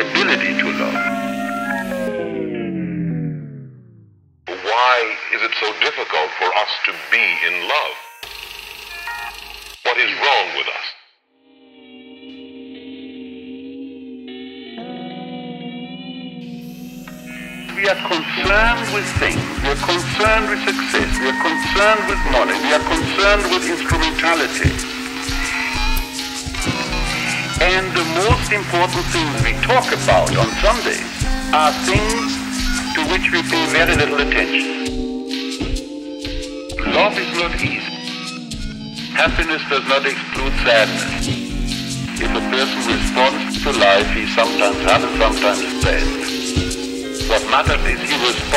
ability to love. Why is it so difficult for us to be in love? What is wrong with us? We are concerned with things. We are concerned with success. We are concerned with money. We are concerned with instrumentality. And the most important things we talk about on Sundays are things to which we pay very little attention. Love is not easy. Happiness does not exclude sadness. If a person responds to life, he sometimes happy, sometimes sad. What matters is he responds.